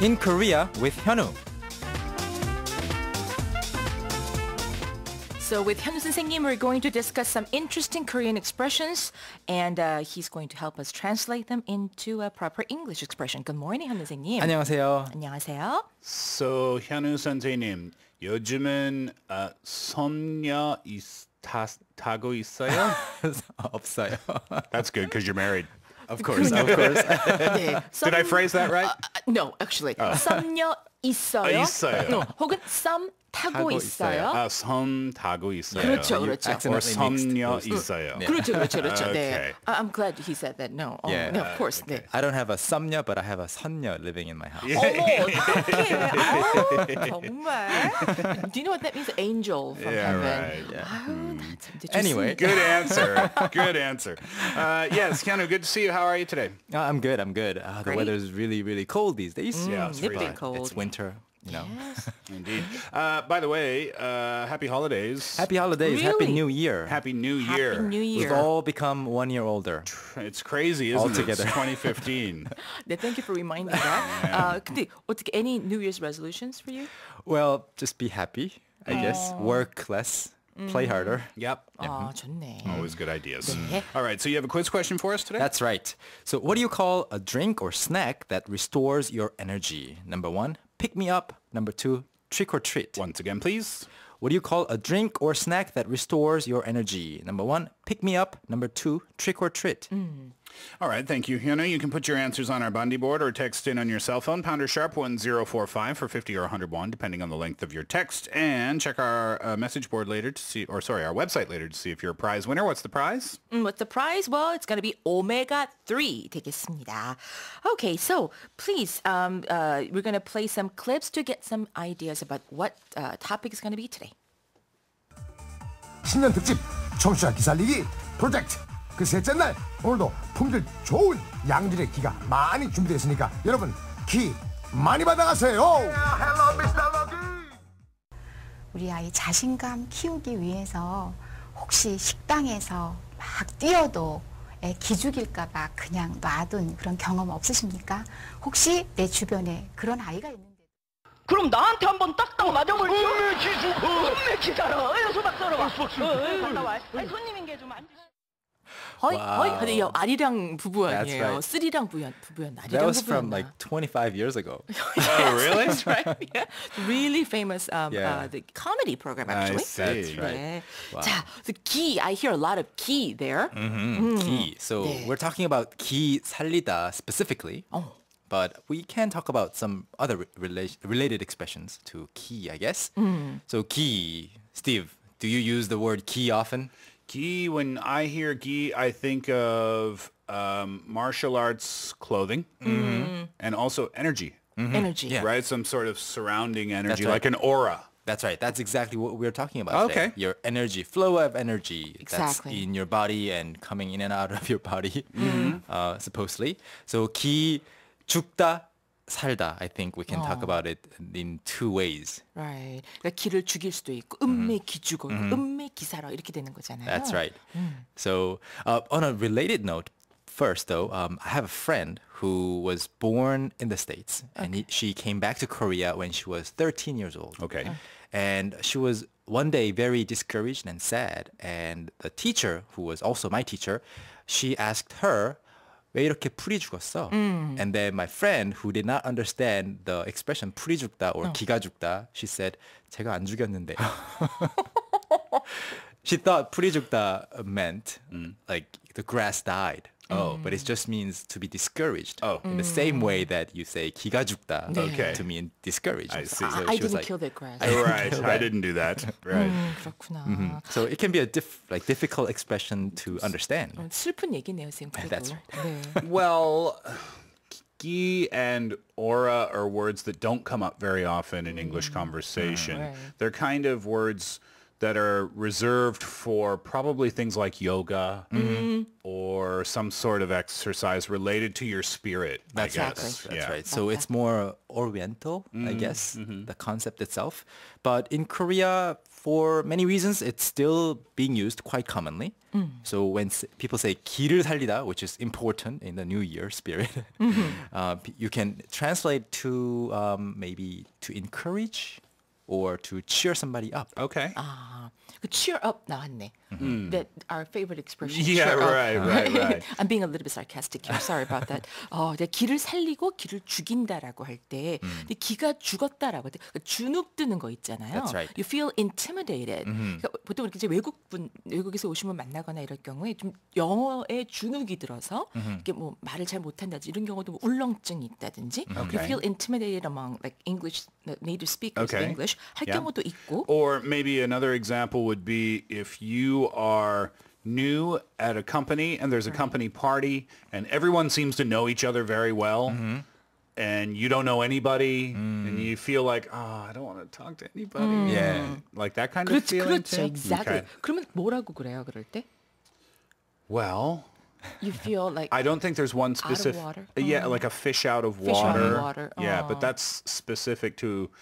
In Korea with Hyunwoo. So with Hyun 선생님, we're going to discuss some interesting Korean expressions, and uh, he's going to help us translate them into a proper English expression. Good morning, Hyun 선생님. 안녕하세요. 안녕하세요. So 현우 선생님 요즘은 어, 손녀 있, 타, 타고 있어요? 없어요. That's good because you're married. of course, of course. 네. Did I phrase that right? No, actually. 썸녀 있어요. 아, 있어요. No, 혹은 썸 타고 타고 있어요. 아, 손 타고 있어요. 그렇죠, You 그렇죠. Or accidentally mixed 손녀 those. 있어요. 네. 그렇죠, 그렇죠, 그렇죠. 네. Okay. I- I'm glad he said that. No, oh, Yeah. no, of course. 네. I don't have a 썸녀, but I have a 선녀 living in my house. 어머, 어떡해. 아우, 정말. Do you know what that means? Angel from Yeah, heaven. right. 아우, 나 참, 이제 Anyway. Good answer. Good answer. Uh, yes, Keanu, good to see you. How are you today? Uh, I'm good, I'm good. Uh, the Great. weather is really, really cold these days. Yeah, it's nipping really- cold. It's winter, you know. Yes. Indeed. Uh, by the way, uh, happy holidays. Happy holidays, Happy Really? New Year. Happy New Happy Year. New Year. We've all become one year older. It's crazy, isn't Altogether. it? It's 2015. 네, thank you for reminding that. 아, 근데 어떻게 any New Year's resolutions for you? Well, just be happy, I guess. Work less, play harder. yep. 아, 좋네. Always good ideas. 네. All right, so you have a quiz question for us today? That's right. So what do you call a drink or snack that restores your energy? Number one, pick me up. Number two, trick or treat. Once again, please. What do you call a drink or snack that restores your energy? Number one, pick me up. Number two, trick or treat. Hmm. All right, thank you, Hyuna. You can put your answers on our Bundy board or text in on your cell phone, pounder sharp 1045 for 50 or 101, depending on the length of your text. And check our uh, message board later to see, or sorry, our website later to see if you're a prize winner. What's the prize? Mm, what's the prize? Well, it's going to be omega 3 되겠습니다. Okay, so please, um, uh, we're going to play some clips to get some ideas about what uh, topic is going to be today. 신년 특집 청취자 기살리기 프로젝트 그 셋째 날 오늘도 품질 좋은 양질의 기가 많이 준비되어 있으니까 여러분 기 많이 받아가세요. 우리 아이 자신감 키우기 위해서 혹시 식당에서 막 뛰어도 애 기죽일까봐 그냥 놔둔 그런 경험 없으십니까? 혹시 내 주변에 그런 아이가 있는데? 그럼 나한테 한번 딱딱 맞아볼죠? 음메 기주 음메 기자라 어여서 박사라 갔다 와. 아니, 손님인 게 좀안 주시 허이, 와우. 허이, 근데 여, 아리랑 부부 That's 아니에요. right. 쓰리랑 부연, 부부였나? That 아리랑 was from 부부였나? like 25 years ago. Oh, really? That's right. Yeah. Really famous um, Yeah. uh, the comedy program I actually. see. That's right. 네. Wow. 자, the key. I hear a lot of key there. Ki. So 네. we're talking about ki 살리다 specifically. Oh. But we can talk about some other re- rela- related expressions to ki, I guess. So ki, Steve, do you use the word ki often? Gi, when I hear gi, I think of um, martial arts clothing and also energy, Energy. Yeah. right? Some sort of surrounding energy, right. like an aura. That's right. That's exactly what we're talking about. today. Okay. Your energy, flow of energy Exactly. that's in your body and coming in and out of your body, uh, supposedly. So ki 죽다 살다. I think we can talk about it in two ways. Right. 그러니까 기를 죽일 수도 있고 음메 기죽어, 음메 기사라 이렇게 되는 거잖아요. That's right. So uh, on a related note, first though, um, I have a friend who was born in the States and he, she came back to Korea when she was 13 years old. Okay. And she was one day very discouraged and sad. And the teacher, who was also my teacher, she asked her, 왜 이렇게 풀이 죽었어? And then my friend, who did not understand the expression 풀이 죽다 or 기가 죽다, she said, 제가 안 죽였는데요. she thought 풀이 죽다 meant like the grass died. Oh, but it just means to be discouraged. Oh. in the same way that you say 기가 죽다 Okay. to mean discouraged. I see. So I, I she was didn't like, kill that grass. right. I didn't do that. Right. 음, 그렇구나. So it can be a diff, like difficult expression to understand. 어, 슬픈 얘기네요, 선생님. 그래도. That's 네. Well, gi and aura are words that don't come up very often in English conversation. Right. They're kind of words that are reserved for probably things like yoga or some sort of exercise related to your spirit. I That's guess. right. That's yeah. right. So it's more Oriental, I guess, the concept itself. But in Korea, for many reasons, it's still being used quite commonly. So when s- people say 길을 살리다, which is important in the New Year spirit, uh, p- you can translate to um, maybe to encourage or to cheer somebody up. Okay. 아, 그 cheer up 나왔네. That our favorite expression. Yeah, cheer up. right, right, right. I'm being a little bit sarcastic here. Sorry about that. 어, 근데 기를 살리고 기를 죽인다라고 할 때, 근데 기가 죽었다라고 할 때, 그 주눅 드는 거 있잖아요. That's right. You feel intimidated. 그러니까 보통 이렇게 이제 외국분 외국에서 오신 분 만나거나 이럴 경우에 좀 영어에 주눅이 들어서 이게 뭐 말을 잘 못한다든지 이런 경우도 뭐 울렁증이 있다든지, you Okay. feel intimidated among like English native speakers Okay. English 할 Yeah. 경우도 있고. Or maybe another example would be if you are new at a company and there's a company party and everyone seems to know each other very well and you don't know anybody and you feel like, oh, I don't want to talk to anybody. Yeah. Like that kind of 그렇죠, feeling 그렇죠, too? exactly. Okay. 그러면 뭐라고 그래요, 그럴 때? Well, You feel like I don't think there's one of specific. water? Yeah, like a fish out of Fish out water. of water. Yeah, Oh. but that's specific to uh,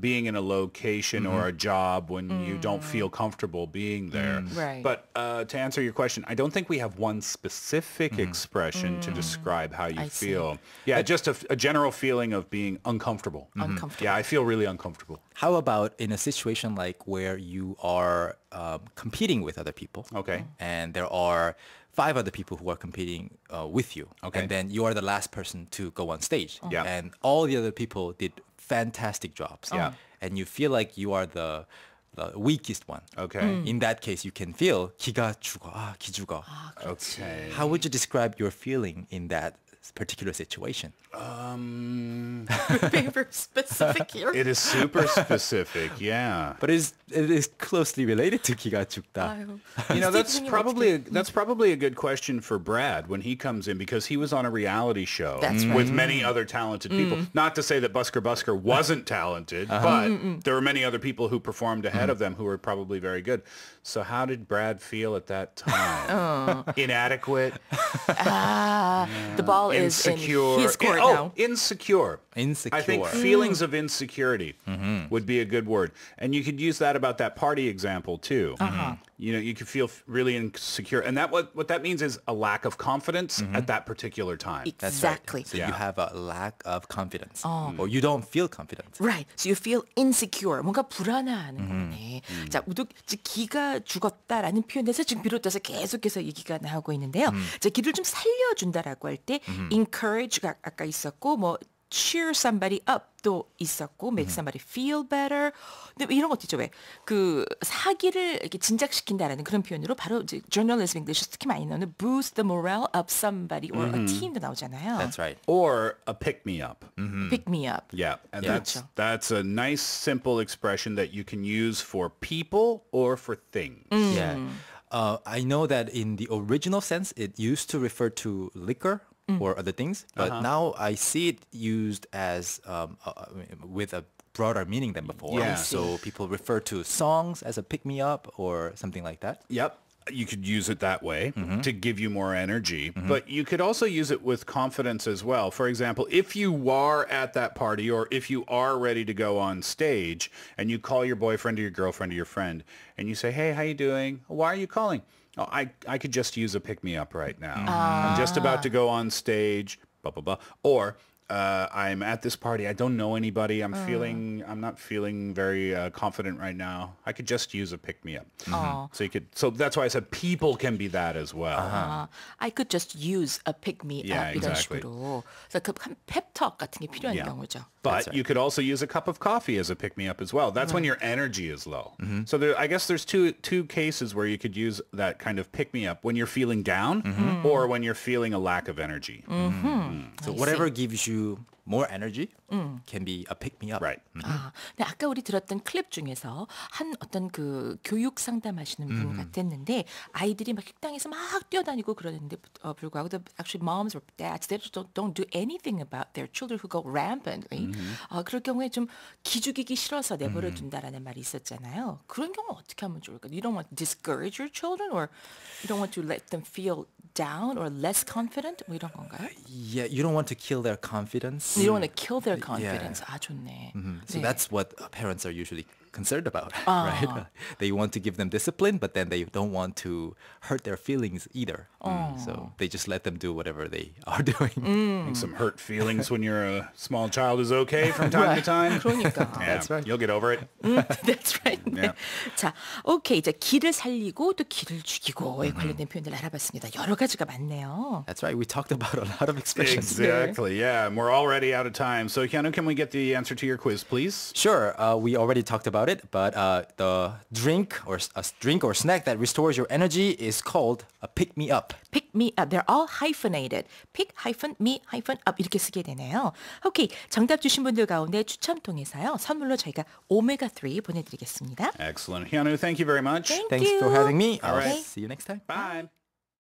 being in a location or a job when you don't feel comfortable being there. Mm. Right. But uh, to answer your question, I don't think we have one specific expression to describe how you Mm. I see. feel. Yeah, just a general feeling of being uncomfortable. Uncomfortable. Yeah, I feel really uncomfortable. How about in a situation like where you are um, competing with other people? Okay. And there are five other people who are competing uh, with you. Okay. And then you are the last person to go on stage. Yeah. And all the other people did fantastic jobs. Yeah. And you feel like you are the, the weakest one. Okay. Mm. In that case, you can feel 기가 죽어. 아, 기 죽어. Okay. How would you describe your feeling in that particular situation? Um, specific. It is super specific, yeah. But it is it is closely related to 기가 You know, that's probably a, that's probably a good question for Brad when he comes in because he was on a reality show right. with many other talented mm. people. Not to say that Busker Busker wasn't talented, uh -huh. but mm -mm. there were many other people who performed ahead mm-hmm. of them who were probably very good. So how did Brad feel at that time? oh. Inadequate. Yeah. the ball insecure. in his court oh, now. insecure. I think Insecure. feelings of insecurity would be a good word. And you could use that about that party example too. You know, you could feel f- really insecure. And that what, what that means is a lack of confidence at that particular time. That's right. Exactly. So Yeah. you have a lack of confidence, or you don't feel confident. Right. So you feel insecure. 뭔가 불안해하는 거네. 자, 우독 이제 기가 죽었다라는 표현에서 지금 비롯돼서 계속해서 얘기가 나오고 있는데요. 자, 기를 좀 살려준다라고 할 때 encourage가 아까 있었고 뭐 cheer somebody up도 있었고 make somebody feel better. 근데 이런 것도 있죠. 왜? 그 사기를 이렇게 진작시킨다라는 그런 표현으로 바로 이제 journalism English 특히 많이 나오는 boost the morale of somebody or a team도 나오잖아요. That's right. Or a pick me up. Pick me up. Yeah, and Yeah. that's 그렇죠. that's a nice simple expression that you can use for people or for things. Yeah. Uh, I know that in the original sense, it used to refer to liquor or other things, but now I see it used as um, uh, with a broader meaning than before. Yeah. So people refer to songs as a pick me up or something like that. Yep. You could use it that way to give you more energy, but you could also use it with confidence as well. For example, if you are at that party or if you are ready to go on stage and you call your boyfriend or your girlfriend or your friend and you say, "Hey, how you doing? Why are you calling?" Oh, I I could just use a pick me up right now. Mm. I'm just about ah. to go on stage, blah blah blah. Or uh, I'm at this party. I don't know anybody. I'm feeling. I'm not feeling very uh, confident right now. I could just use a pick me up. So you could. So that's why I said people can be that as well. 아, I could just use a pick me up Yeah, 이런 exactly. 식으로. 그래서 그 펩톡 같은 게 필요한 Yeah. 경우죠. But you could also use a cup of coffee as a pick me up as well. That's when your energy is low. So there, I guess there's two two cases where you could use that kind of pick me up when you're feeling down or when you're feeling a lack of energy. So whatever gives you more energy can be a pick me up. Right. 아, 근데 아까 우리 들었던 클립 중에서 한 어떤 그 교육 상담하시는 분 같았는데 아이들이 막 식당에서 막 뛰어다니고 그러는데 어, 불구하고 the actually moms or dads they don't, don't do anything about their children who go rampantly. 어, 그럴 경우에 좀 기죽이기 싫어서 내버려 둔다라는 말이 있었잖아요. 그런 경우 어떻게 하면 좋을까? You don't want to discourage your children or you don't want to let them feel down or less confident 뭐 이런 건가요? Yeah, you don't want to kill their confidence. You don't want to kill their confidence. 아 좋네. So 네. that's what uh, parents are usually concerned about, right? They want to give them discipline, but then they don't want to hurt their feelings either. So they just let them do whatever they are doing. I think some hurt feelings when you're a small child is okay from time to time. 그러니까. Yeah, That's right. You'll get over it. That's right. 네. Yeah. 자, 오케이. 이제 기를 살리고 또 기를 죽이고에 관련된 표현들 알아봤습니다. 여러 가지가 많네요. That's right. We talked about a lot of expressions. Exactly. Yeah, and we're already out of time. So, Hyunwoo, can we get the answer to your quiz, please? Sure, uh, we already talked about it, but uh, the drink or s- a s- drink or snack that restores your energy is called a pick me up. Pick me up. They're all hyphenated. Pick hyphen me hyphen up 이렇게 쓰게 되네요. 오케이. 정답 주신 분들 가운데 추첨 통해서요. 선물로 저희가 오메가 3 보내드리겠습니다. Excellent. Hyunwoo, thank you very much. Thank Thanks you. for having me. I'll right. see you next time. Bye.